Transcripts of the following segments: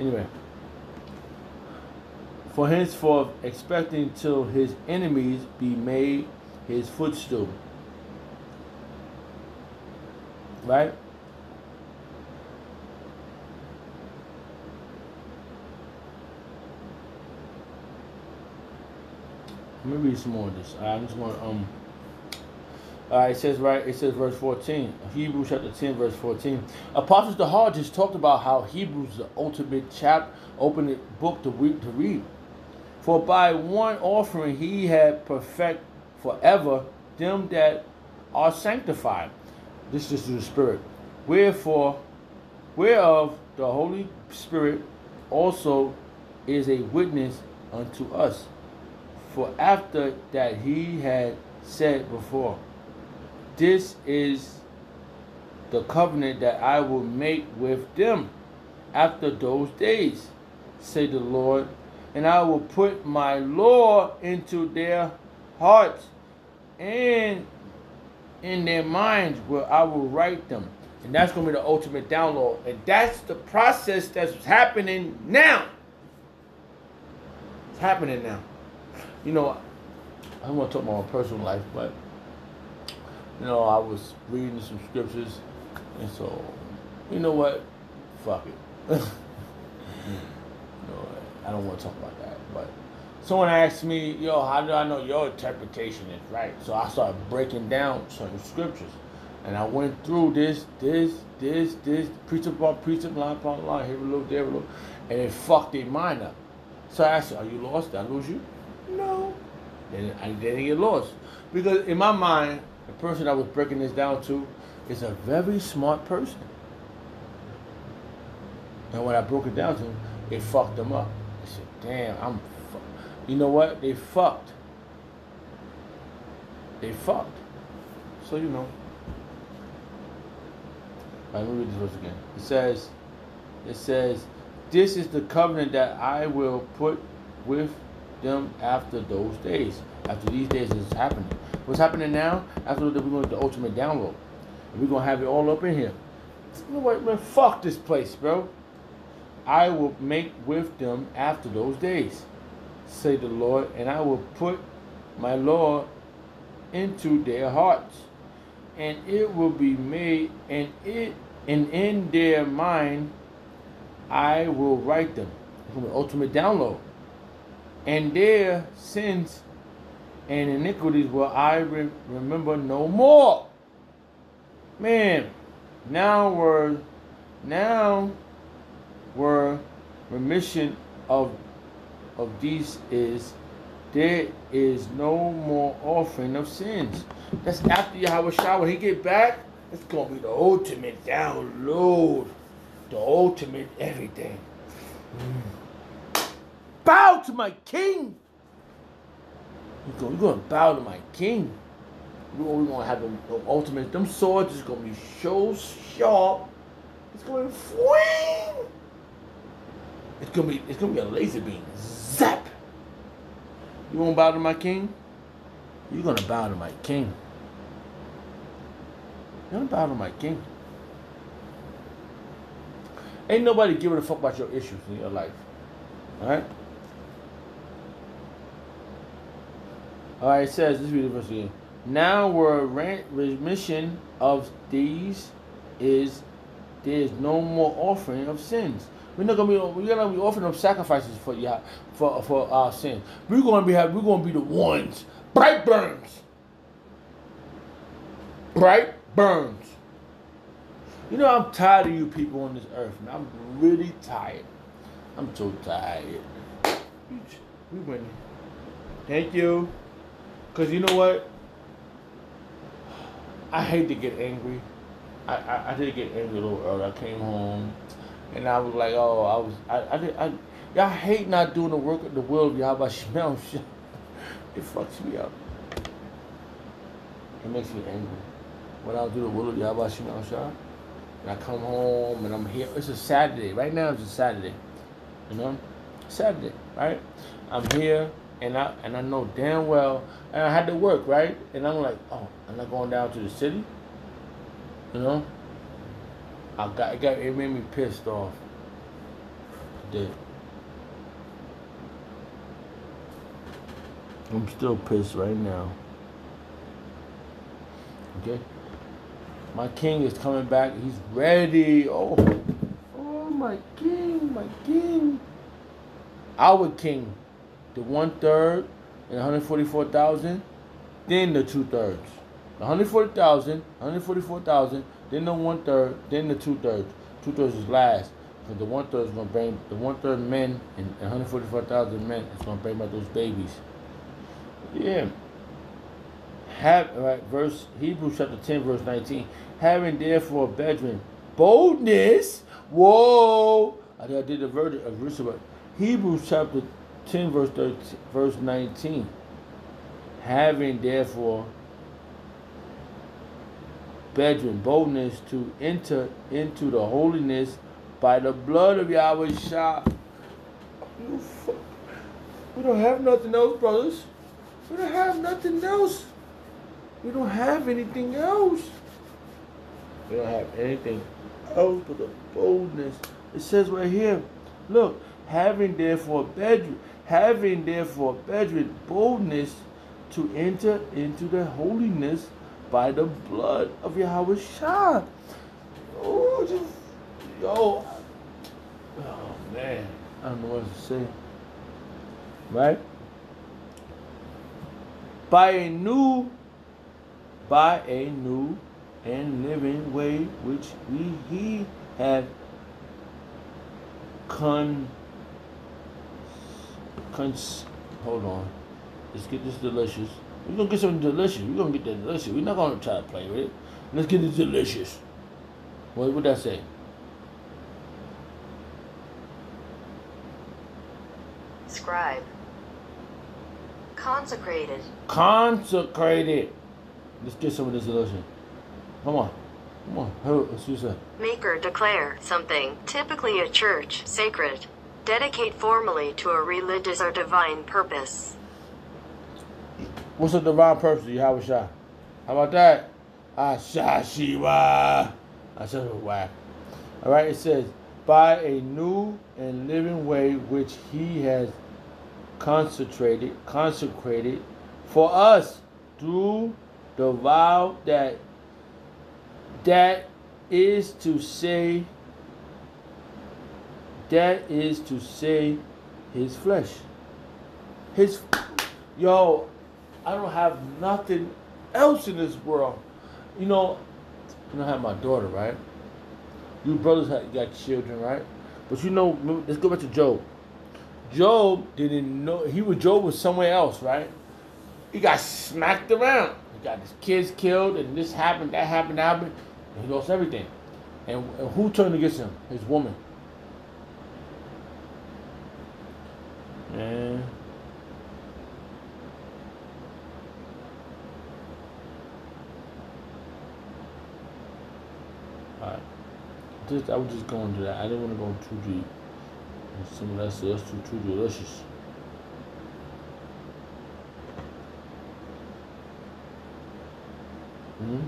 Anyway. For henceforth expecting till his enemies be made his footstool. Right? Let me read some more of this. I'm just want to um uh, it says right. It says verse fourteen, Hebrews chapter ten, verse fourteen. Apostles the Hard just talked about how Hebrews the ultimate chap, open book to read. To read. For by one offering he had perfect forever them that are sanctified. This is the Spirit. Wherefore, whereof the Holy Spirit also is a witness unto us. For after that he had said before, this is the covenant that I will make with them after those days, say the Lord, and I will put my law into their hearts and in their minds where I will write them. And that's going to be the ultimate download. And that's the process that's happening now. It's happening now. You know, I don't want to talk about my personal life, but you know, I was reading some scriptures, and so, you know what? Fuck it. you know, I don't want to talk about that. But someone asked me, yo, how do I know your interpretation is right? So I started breaking down certain scriptures. And I went through this, this, this, this, precept upon precept, line upon line, here a little, there a little, and it fucked their mind up. So I asked, are you lost? Did I lose you? No. Then I didn't get lost. Because in my mind, the person I was breaking this down to is a very smart person. And when I broke it down to him, it fucked them up. I said, damn, I'm. You know what? They fucked. They fucked. So, you know. Right, let me read this verse again. It says, it says, this is the covenant that I will put with them after those days. After these days is happening. What's happening now? After we're going to the ultimate download. And we're going to have it all up in here. You know what, man? Fuck this place, bro. I will make with them after those days, say the Lord, and I will put my law into their hearts, and it will be made, and it and in their mind I will write them. From the ultimate download. And their sins and iniquities will I re- remember no more. Man, now we're now we're remission of of these is there is no more offering of sins. That's after you Yahweh Shah. When he get back, it's gonna be the ultimate download. The ultimate everything. Mm. Bow to my king. We're going, we're going to bow to my king. We're going, to have the, ultimate. Them swords is going to be so sharp. It's going to swing. It's going to be, it's going to be a laser beam. Zap. You want to bow to my king? You're going to bow to my king. You're going to bow to my king. Ain't nobody giving a fuck about your issues in your life. All right? All right, it says, let's read the verse again. Now we're remission of these is there's no more offering of sins. We're not gonna be we're gonna be offering up sacrifices for yeah for for our sins. We're gonna be we're gonna be the ones. Bright burns. Bright burns. You know I'm tired of you people on this earth, man. I'm really tired. I'm so tired. We winning. Thank you. Cause you know what? I hate to get angry. I, I, I did get angry a little early. I came home and I was like, oh, I was I I did I y'all hate not doing the work of the will of Yahweh Shemel. It fucks me up. It makes me angry. When I do the will of Yahweh Shemel Shah, and I come home and I'm here. It's a Saturday. Right now it's a Saturday. You know? Saturday, right? I'm here and I and I know damn well, and I had to work, right? And I'm like, oh, I'm not going down to the city. You know, I got it got it made me pissed off. dead. I'm still pissed right now. Okay? My king is coming back. He's ready. Oh, oh my king, my king. Our king, the one third and 144,000, then the two thirds. 140,000, 144,000, then the one third, then the two thirds. Two thirds is last. Because the one third is going to bring, the one third men and 144,000 men is going to bring back those babies. Yeah. Have, right, verse, Hebrews chapter 10, verse 19. Having therefore, brethren, boldness. Whoa. I did the verdict of Hebrews chapter 10, verse 13, verse 19. Having therefore, brethren, boldness to enter into the holiness by the blood of Yahweh Shah. We don't have nothing else, brothers. We don't have nothing else. We don't have anything else. We don't have anything else but the boldness. It says right here, look, having therefore bedroom, having therefore bedroom boldness to enter into the holiness by the blood of Yahweh Shah. Oh, just, yo. Oh, man. I don't know what to say. Right? By a new, by a new and living way which we he have con, cons, hold on. Let's get this delicious. We're gonna get something delicious. We're gonna get that delicious. We're not gonna try to play with it. Let's get it delicious. What would that say? Scribe. Consecrated. Consecrated. Let's get some of this delicious. Come on. Come on. What's you say? Make declare something, typically a church, sacred. Dedicate formally to a religious or divine purpose. What's the divine purpose of Yahweh Shah? How about that? Asha Shiva. Asha Shiva. All right, it says, by a new and living way which he has consecrated, consecrated for us through the vow that that is to say that is to say his flesh. His yo, I don't have nothing else in this world. You know, you know, I have my daughter, right? You brothers have, got children, right? But you know, let's go back to Job. Job didn't know he was Job was somewhere else, right? He got smacked around. He got his kids killed, and this happened, that happened, that happened. And he lost everything. And, and who turned against him? His woman. Alright. Just I was just going to that. I didn't want to go too deep. Some of that stuff's too too delicious. Hmm.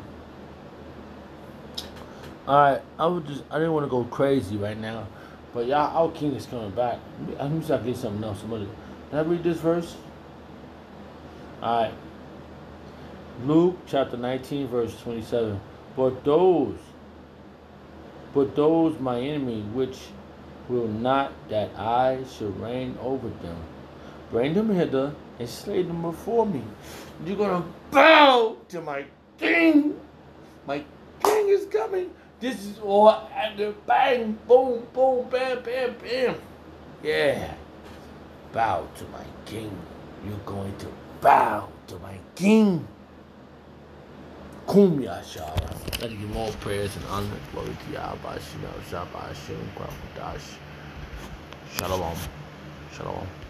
Alright, I would just I didn't want to go crazy right now. But y'all our king is coming back. Let me start get something else. Somebody can I read this verse? Alright. Luke chapter 19, verse 27. But those but those my enemy which will not that I should reign over them. Bring them hither and slay them before me. You're gonna bow to my king. My king is coming. This is all the bang, boom, boom, bam, bam, bam. Yeah. Bow to my king. You're going to bow to my king. Kum Yashara. Let give more prayers and honor. Glory to Yahweh. Shalom. Shalom. Shalom.